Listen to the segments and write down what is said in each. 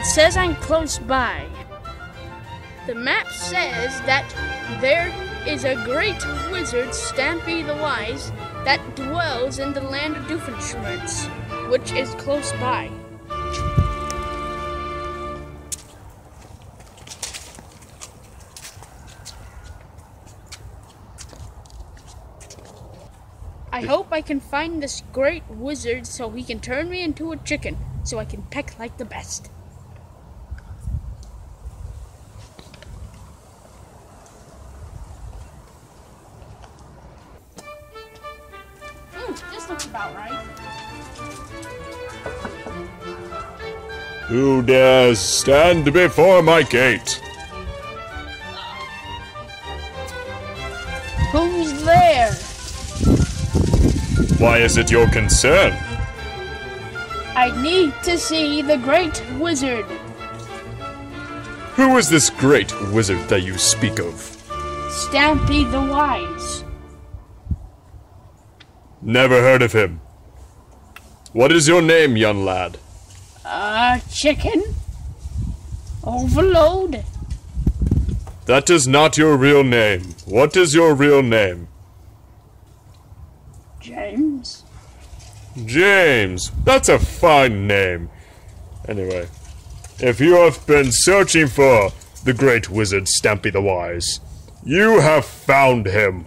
It says I'm close by. The map says that there is a great wizard, Stampy the Wise, that dwells in the land of Doofenshmirtz, which is close by. I hope I can find this great wizard so he can turn me into a chicken so I can peck like the best. Looks about right. Who dares stand before my gate? Who's there? Why is it your concern? I need to see the great wizard. Who is this great wizard that you speak of? Stampy the Wise. Never heard of him. What is your name, young lad? Uh, chicken? Overload? That is not your real name. What is your real name? James? James. That's a fine name. Anyway, if you have been searching for the great wizard Stampy the Wise, you have found him.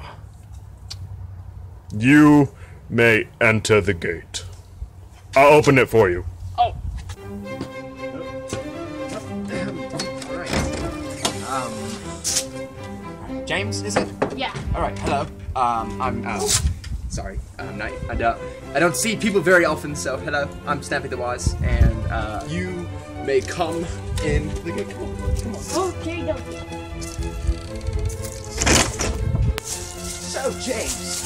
You may enter the gate. I'll open it for you. Oh, Um James, is it? yeah. All right. Hello. Um, I'm. Uh, sorry. Um, no, I don't. I don't see people very often. So hello. I'm Stampy the Wise, and uh, you may come in. The gate. Come on. Come on. Okay, dokie. So James,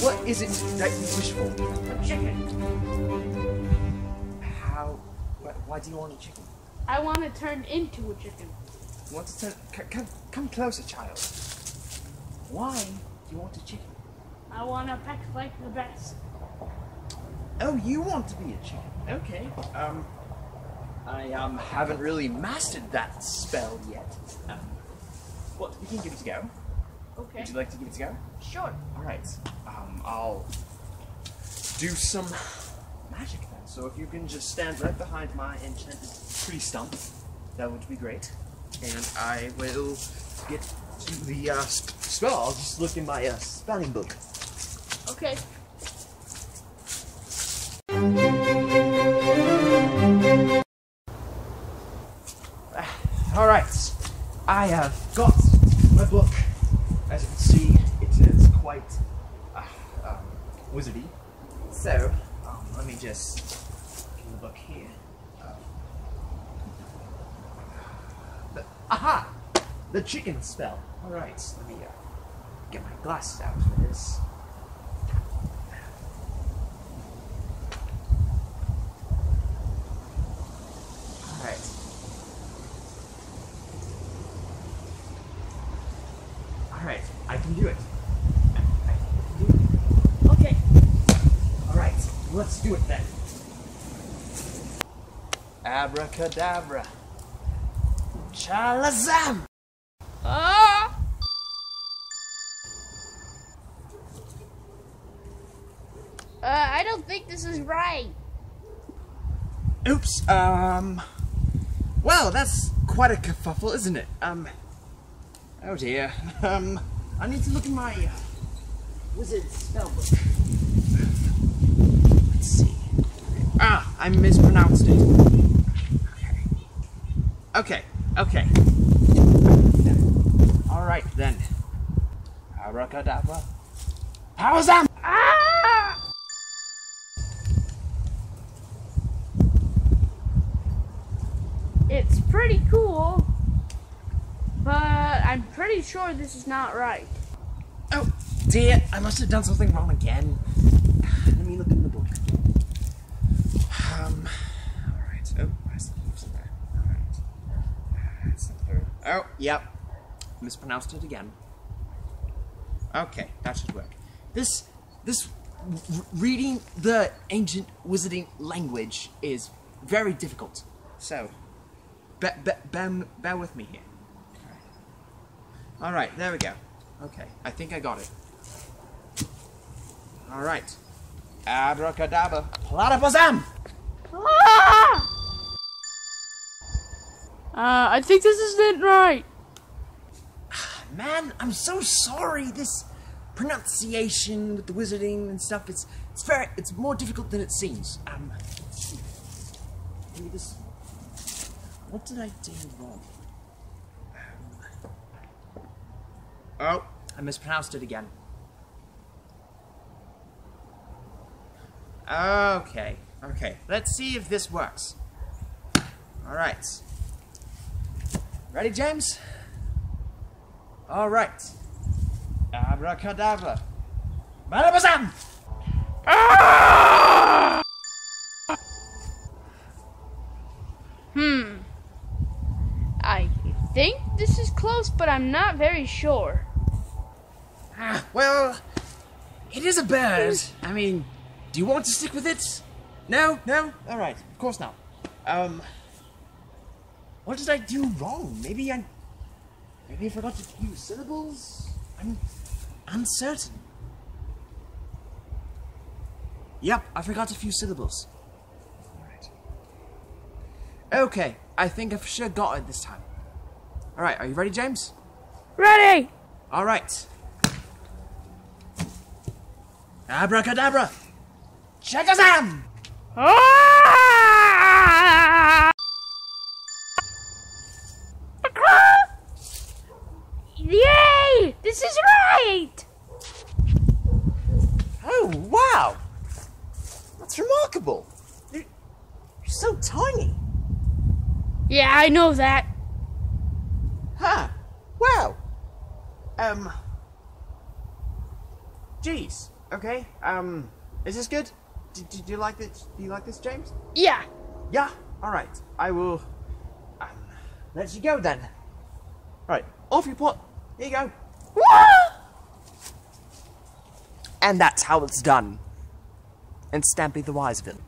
what is it that you wish for? A chicken. How? Wh- why do you want a chicken? I want to turn into a chicken. You want to turn? Come, come closer, child. Why do you want a chicken? I want to peck like the best. Oh, you want to be a chicken? Okay. Um, I um haven't really mastered that spell yet. Um, well, we can give it a go. Okay. Would you like to give it a go? Sure. All right. Um, I'll do some magic then. So if you can just stand right behind my enchanted tree stump, that would be great. And I will get to the uh, sp- spell. I'll just look in my uh, spelling book. Okay. All right. I have got my book. As you can see, it is quite uh, um, wizardy. So, um, just get the book here. The, aha! The chicken spell. All right. Let me uh, get my glasses out for this. All right. Alright, I can do it. I, I can do it. Okay. Alright, let's do it then. Abracadabra. Chalazam! Ah! Uh, I don't think this is right. Oops, um. Well, that's quite a kerfuffle, isn't it? Um. Oh dear. Um, I need to look in my uh, wizard spell book. Let's see. Ah, I mispronounced it. Okay. Okay, okay. Alright then. Abracadabra. Powers up! Ah! It's pretty cool, but I'm pretty sure this is not right. Oh dear, I must have done something wrong again. Let me look in the book. Um, alright. Oh, where's the leaves in there? Alright. Oh, yep. Mispronounced it again. Okay, that should work. This, this, reading the ancient wizarding language is very difficult. So, bear, bear, bear, bear with me here. All right, there we go. Okay, I think I got it. All right. Abracadabra, platypusam! Ah! Uh, I think this isn't right. Man, I'm so sorry. This pronunciation with the wizarding and stuff, it's it's very it's more difficult than it seems. Um let me just what did I do wrong? Um, oh, I mispronounced it again. Okay, okay. Let's see if this works. Alright. Ready, James? All right. Abracadabra. Malabazam! Hmm. I think this is close, but I'm not very sure. Ah, well, it is a bird. I mean, do you want to stick with it? No? No? All right. Of course not. Um, what did I do wrong? Maybe I, maybe I forgot a few syllables. I'm uncertain. Yep, I forgot a few syllables. Alright. Okay, I think I for sure got it this time. Alright, are you ready, James? Ready! Alright. Abracadabra! Shagazam! Ah! Yay! This is right! Oh, wow! That's remarkable. You're, you're so tiny. Yeah, I know that. Huh. Wow. Um. Jeez. Okay. Um. Is this good? Do, do, do you like this? Do you like this, James? Yeah. Yeah. All right. I will. Um, let you go then. All right. Off you put. Here you go. And that's how it's done. In Stampy the Wiseville.